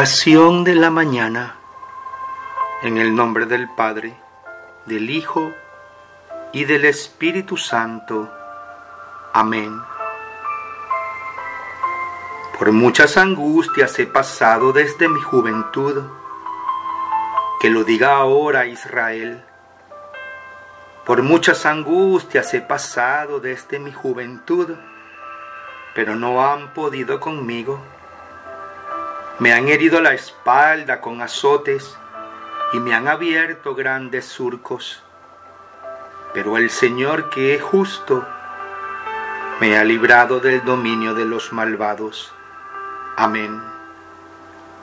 Oración de la mañana. En el nombre del Padre, del Hijo y del Espíritu Santo. Amén. Por muchas angustias he pasado desde mi juventud. Que lo diga ahora Israel. Por muchas angustias he pasado desde mi juventud, pero no han podido conmigo me han herido la espalda con azotes y me han abierto grandes surcos. Pero el Señor que es justo me ha librado del dominio de los malvados. Amén.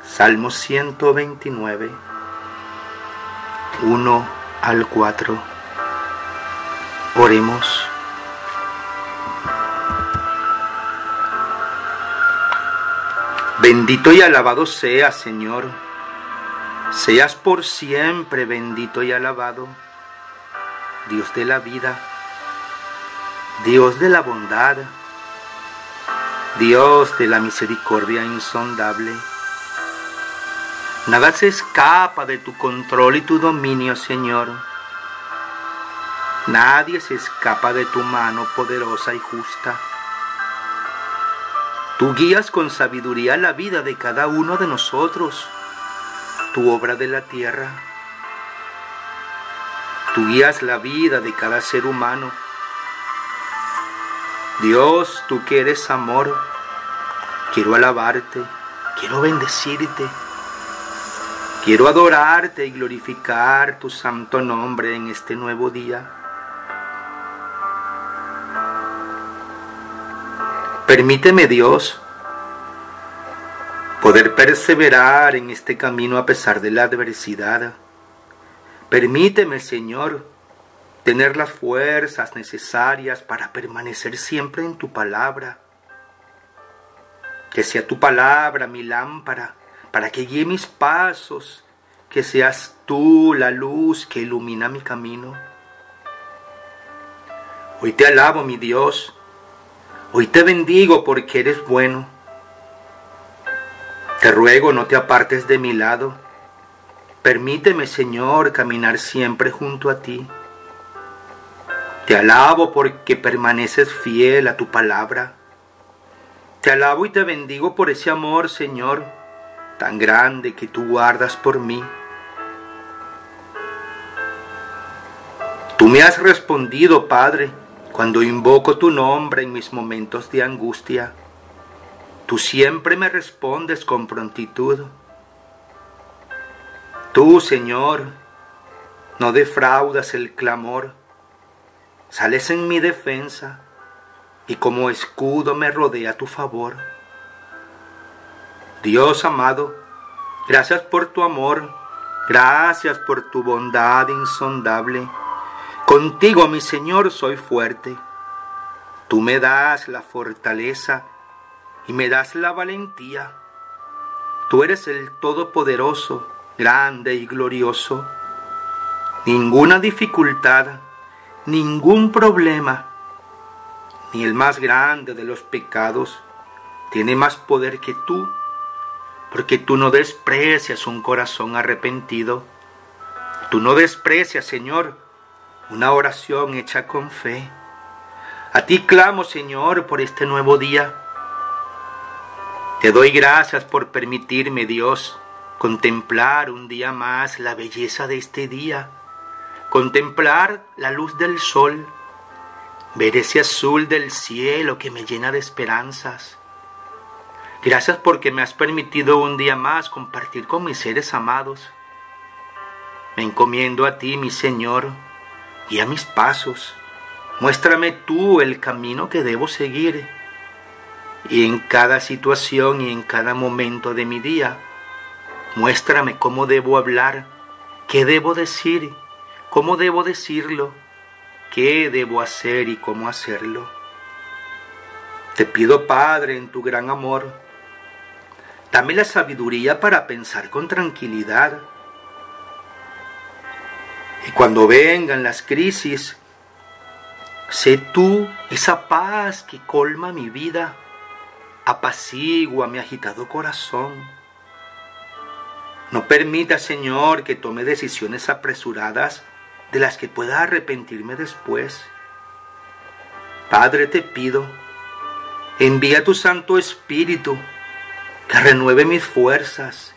Salmo 129, 1 al 4. Oremos. Bendito y alabado sea, Señor. Seas por siempre bendito y alabado, Dios de la vida, Dios de la bondad, Dios de la misericordia insondable. Nada se escapa de tu control y tu dominio, Señor. Nadie se escapa de tu mano poderosa y justa. Tú guías con sabiduría la vida de cada uno de nosotros, tu obra de la tierra. Tú guías la vida de cada ser humano. Dios, tú que eres amor, quiero alabarte, quiero bendecirte, quiero adorarte y glorificar tu santo nombre en este nuevo día. Permíteme Dios poder perseverar en este camino a pesar de la adversidad. Permíteme, Señor, tener las fuerzas necesarias para permanecer siempre en tu palabra. Que sea tu palabra mi lámpara para que guíe mis pasos, que seas tú la luz que ilumina mi camino. Hoy te alabo, mi Dios, Hoy te bendigo porque eres bueno. Te ruego no te apartes de mi lado. Permíteme, Señor, caminar siempre junto a ti. Te alabo porque permaneces fiel a tu palabra. Te alabo y te bendigo por ese amor, Señor, tan grande que tú guardas por mí. Tú me has respondido, Padre, cuando invoco tu nombre en mis momentos de angustia, tú siempre me respondes con prontitud. Tú, Señor, no defraudas el clamor, sales en mi defensa y como escudo me rodea tu favor. Dios amado, gracias por tu amor, gracias por tu bondad insondable Contigo, mi Señor, soy fuerte. Tú me das la fortaleza y me das la valentía. Tú eres el Todopoderoso, grande y glorioso. Ninguna dificultad, ningún problema, ni el más grande de los pecados tiene más poder que tú, porque tú no desprecias un corazón arrepentido. Tú no desprecias, Señor, una oración hecha con fe. A ti clamo, Señor, por este nuevo día. Te doy gracias por permitirme, Dios, contemplar un día más la belleza de este día, contemplar la luz del sol, ver ese azul del cielo que me llena de esperanzas. Gracias porque me has permitido un día más compartir con mis seres amados. Me encomiendo a ti, mi Señor, y a mis pasos. Muéstrame tú el camino que debo seguir. Y en cada situación y en cada momento de mi día, muéstrame cómo debo hablar, qué debo decir, cómo debo decirlo, qué debo hacer y cómo hacerlo. Te pido, Padre, en tu gran amor, dame la sabiduría para pensar con tranquilidad y cuando vengan las crisis, sé tú esa paz que colma mi vida, apacigua mi agitado corazón. No permita, Señor, que tome decisiones apresuradas de las que pueda arrepentirme después. Padre, te pido, envía tu Santo Espíritu que renueve mis fuerzas.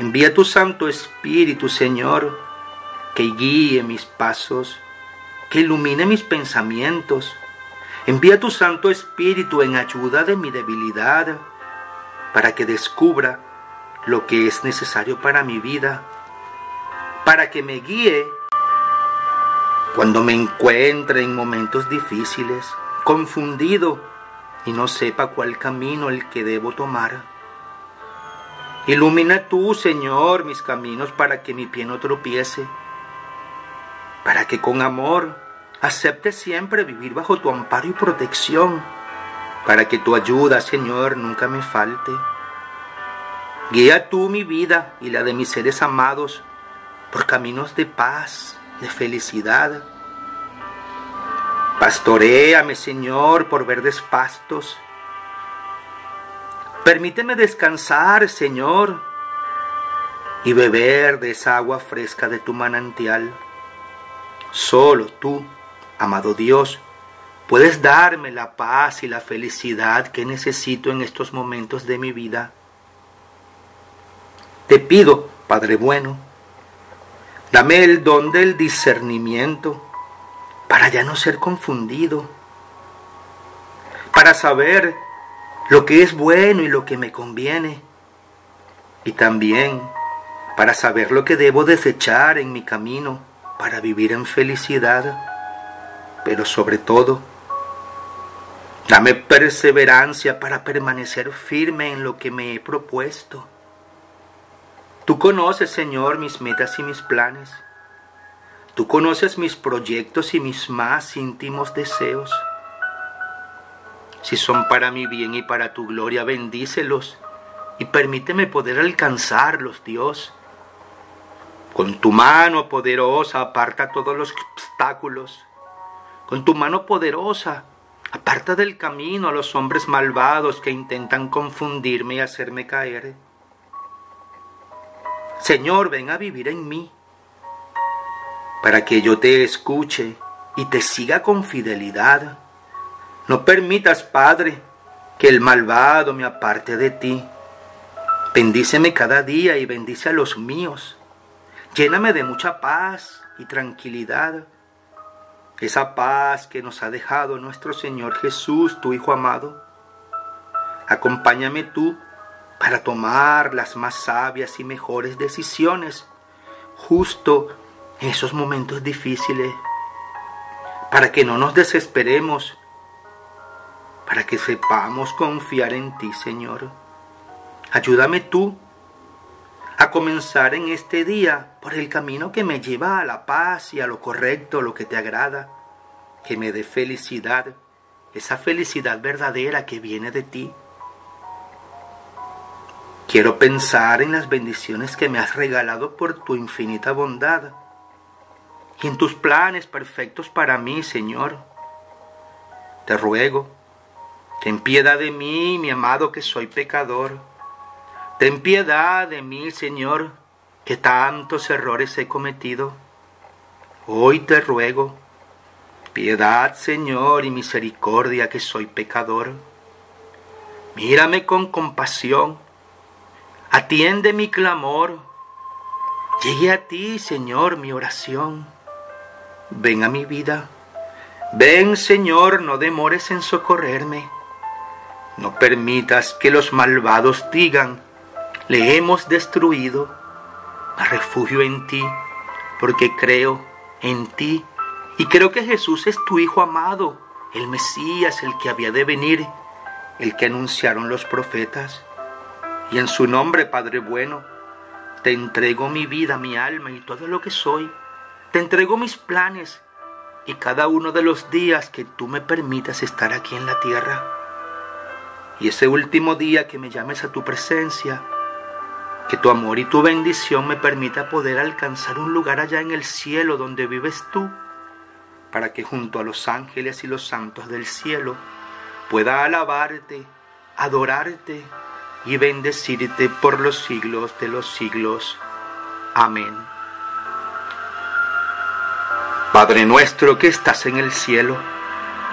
Envía tu Santo Espíritu, Señor, que guíe mis pasos, que ilumine mis pensamientos. Envía tu Santo Espíritu en ayuda de mi debilidad, para que descubra lo que es necesario para mi vida, para que me guíe cuando me encuentre en momentos difíciles, confundido y no sepa cuál camino el que debo tomar. Ilumina tú, Señor, mis caminos para que mi pie no tropiece, para que con amor acepte siempre vivir bajo tu amparo y protección, para que tu ayuda, Señor, nunca me falte. Guía tú mi vida y la de mis seres amados por caminos de paz, de felicidad. Pastoréame, Señor, por verdes pastos. Permíteme descansar, Señor, y beber de esa agua fresca de tu manantial. Solo tú, amado Dios, puedes darme la paz y la felicidad que necesito en estos momentos de mi vida. Te pido, Padre bueno, dame el don del discernimiento para ya no ser confundido, para saber lo que es bueno y lo que me conviene, y también para saber lo que debo desechar en mi camino para vivir en felicidad, pero sobre todo, dame perseverancia para permanecer firme en lo que me he propuesto Tú conoces, Señor, mis metas y mis planes. Tú conoces mis proyectos y mis más íntimos deseos. Si son para mi bien y para tu gloria, bendícelos y permíteme poder alcanzarlos, Dios. Con tu mano poderosa aparta todos los obstáculos. Con tu mano poderosa aparta del camino a los hombres malvados que intentan confundirme y hacerme caer. Señor, ven a vivir en mí, para que yo te escuche y te siga con fidelidad. No permitas, Padre, que el malvado me aparte de ti. Bendíceme cada día y bendice a los míos. Lléname de mucha paz y tranquilidad. Esa paz que nos ha dejado nuestro Señor Jesús, tu Hijo amado. Acompáñame tú para tomar las más sabias y mejores decisiones justo en esos momentos difíciles, para que no nos desesperemos, para que sepamos confiar en ti, Señor. Ayúdame tú a comenzar en este día por el camino que me lleva a la paz y a lo correcto, lo que te agrada, que me dé felicidad, esa felicidad verdadera que viene de ti. Quiero pensar en las bendiciones que me has regalado por tu infinita bondad y en tus planes perfectos para mí, Señor. Te ruego, ten piedad de mí, mi amado, que soy pecador. Ten piedad de mí, Señor, que tantos errores he cometido. Hoy te ruego, piedad, Señor, y misericordia, que soy pecador. Mírame con compasión Atiende mi clamor. Llegue a ti, Señor, mi oración. Ven a mi vida. Ven, Señor, no demores en socorrerme. No permitas que los malvados digan, le hemos destruido. Me refugio en ti, porque creo en ti y creo que Jesús es tu Hijo amado, el Mesías, el que había de venir, el que anunciaron los profetas. Y en su nombre, Padre bueno, te entrego mi vida, mi alma y todo lo que soy. Te entrego mis planes y cada uno de los días que tú me permitas estar aquí en la tierra. Y ese último día que me llames a tu presencia, que tu amor y tu bendición me permita poder alcanzar un lugar allá en el cielo donde vives tú, para que junto a los ángeles y los santos del cielo pueda alabarte, adorarte y bendecirte por los siglos de los siglos. Amén. Padre nuestro que estás en el cielo,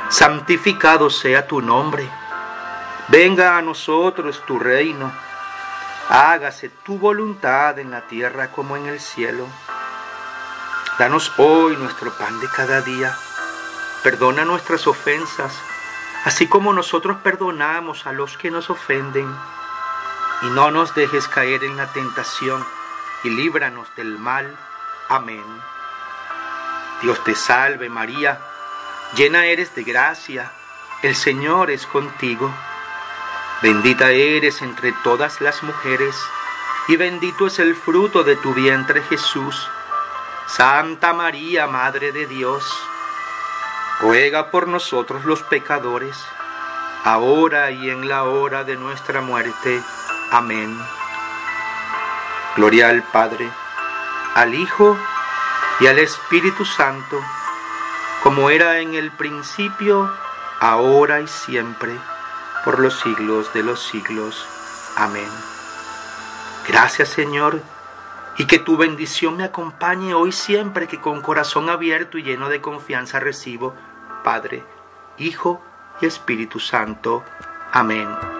santificado sea tu nombre. Venga a nosotros tu reino. Hágase tu voluntad en la tierra como en el cielo. Danos hoy nuestro pan de cada día. Perdona nuestras ofensas, así como nosotros perdonamos a los que nos ofenden y no nos dejes caer en la tentación, y líbranos del mal. Amén. Dios te salve María, llena eres de gracia, el Señor es contigo. Bendita eres entre todas las mujeres, y bendito es el fruto de tu vientre Jesús. Santa María, Madre de Dios, ruega por nosotros los pecadores, ahora y en la hora de nuestra muerte. Amén. Gloria al Padre, al Hijo y al Espíritu Santo, como era en el principio, ahora y siempre, por los siglos de los siglos. Amén. Gracias Señor, y que tu bendición me acompañe hoy siempre que con corazón abierto y lleno de confianza recibo, Padre, Hijo y Espíritu Santo. Amén.